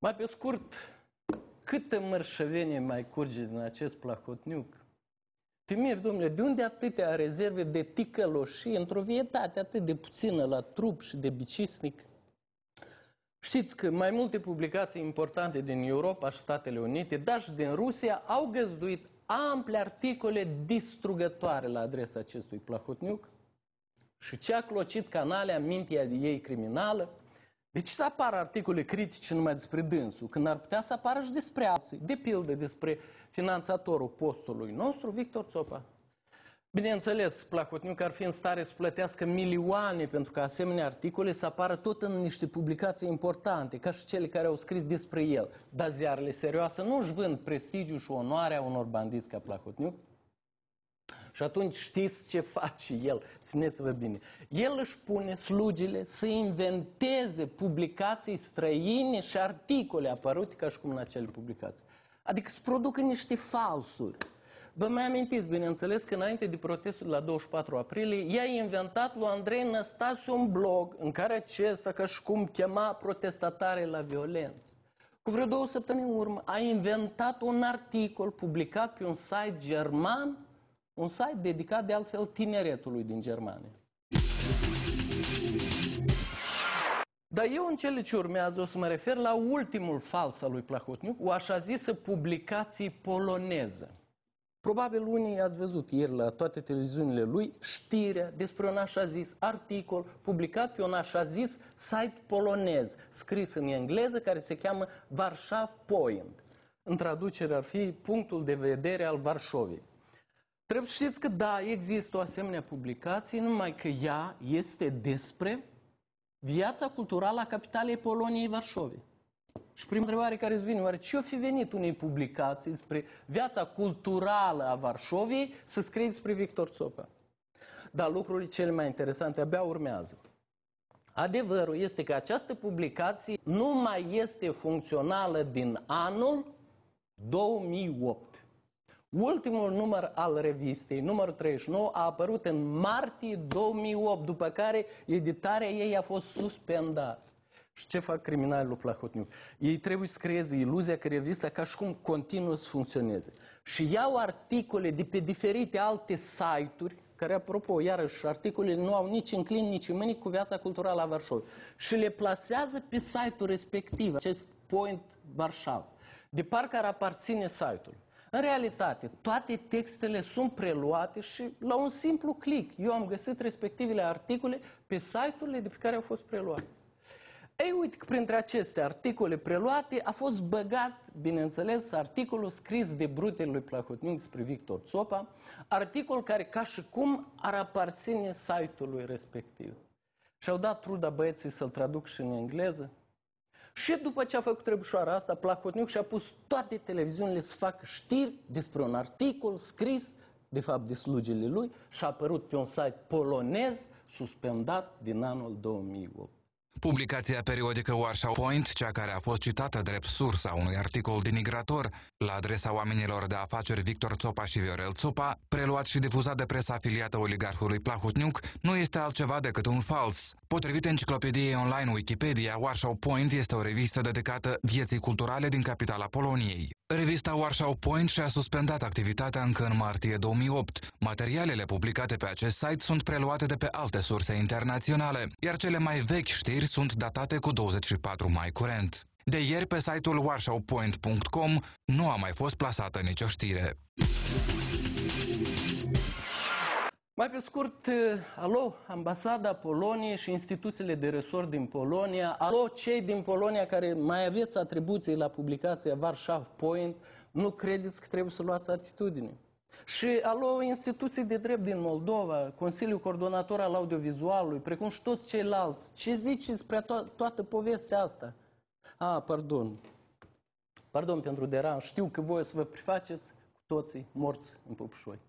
Mai pe scurt, câtă mărșăvenie mai curge din acest plahotniuc? Te mir, domnule, de unde atâtea rezerve de ticăloșii într-o vietate atât de puțină la trup și de bicisnic? Știți că mai multe publicații importante din Europa și Statele Unite, dar și din Rusia, au găzduit ample articole distrugătoare la adresa acestui plahotniuc și ce a clocit canalea mintea ei criminală, deci să apară articole critice numai despre dânsul, când ar putea să apară și despre alții, de pildă despre finanțatorul postului nostru, Victor Țopa. Bineînțeles, Placotniuc ar fi în stare să plătească milioane pentru ca asemenea articole să apară tot în niște publicații importante, ca și cele care au scris despre el. Dar ziarele serioase nu își vând prestigiul și onoarea unor bandiți ca Placotniuc, și atunci știți ce face el, țineți-vă bine. El își pune slugile să inventeze publicații străine și articole apărute ca și cum în acele publicații. Adică să producă niște falsuri. Vă mai amintiți, bineînțeles, că înainte de protestul la 24 aprilie, i-a inventat lui Andrei Năstase un blog în care acesta, ca și cum chema protestatare la violență. Cu vreo două săptămâni în urmă, a inventat un articol publicat pe un site german un site dedicat de altfel tineretului din Germania. Dar eu în cele ce urmează o să mă refer la ultimul fals al lui Plahotniuc, o așa zisă publicație poloneză. Probabil unii ați văzut ieri la toate televiziunile lui știrea despre un așa zis articol publicat pe un așa zis site polonez, scris în engleză, care se cheamă Varshav Point. În traducere ar fi punctul de vedere al Varșovei. Trebuie știți că da, există o asemenea publicație, numai că ea este despre viața culturală a capitalei Poloniei Varșovei. Și prima întrebare care îți vine, oare ce-o fi venit unei publicații despre viața culturală a Varșovei să scrie despre Victor Țopa? Dar lucrurile cele mai interesante abia urmează. Adevărul este că această publicație nu mai este funcțională din anul 2008. Ultimul număr al revistei, numărul 39, a apărut în martie 2008, după care editarea ei a fost suspendată. Și ce fac criminalii lui Plahotniuc? Ei trebuie să creeze iluzia că revista ca și cum continuă să funcționeze. Și iau articole de pe diferite alte site-uri, care, apropo, iarăși, articolele nu au nici în clin, nici în mâini cu viața culturală a Varșovei. Și le plasează pe site-ul respectiv, acest Point Varșov. De parcă ar aparține site-ului. În realitate, toate textele sunt preluate și la un simplu click eu am găsit respectivele articole pe site-urile de pe care au fost preluate. Ei, uite că printre aceste articole preluate a fost băgat, bineînțeles, articolul scris de brutele lui Plahotnic despre Victor Țopa, articol care ca și cum ar aparține site-ului respectiv. Și-au dat truda băieții să-l traduc și în engleză, și după ce a făcut trebușoara asta, Placotniuc și-a pus toate televiziunile să facă știri despre un articol scris, de fapt, de slugile lui și a apărut pe un site polonez suspendat din anul 2008. Publicația periodică Warsaw Point, cea care a fost citată drept sursa unui articol denigrator la adresa oamenilor de afaceri Victor Țopa și Viorel Țopa, preluat și difuzat de presa afiliată oligarhului Plahotniuc, nu este altceva decât un fals. Potrivit enciclopediei online Wikipedia, Warsaw Point este o revistă dedicată vieții culturale din capitala Poloniei. Revista Warsaw Point și-a suspendat activitatea încă în martie 2008. Materialele publicate pe acest site sunt preluate de pe alte surse internaționale, iar cele mai vechi știri sunt datate cu 24 mai curent. De ieri, pe site-ul warshawpoint.com nu a mai fost plasată nicio știre. Mai pe scurt, eh, alo, ambasada Poloniei și instituțiile de resort din Polonia, alo, cei din Polonia care mai aveți atribuții la publicația Warsaw Point, nu credeți că trebuie să luați atitudine. Și alo, instituții de drept din Moldova, Consiliul Coordonator al Audiovizualului, precum și toți ceilalți, ce ziceți despre to- toată povestea asta? A, pardon. Pardon pentru deran, știu că voi o să vă prefaceți cu toții morți în Pupșoi.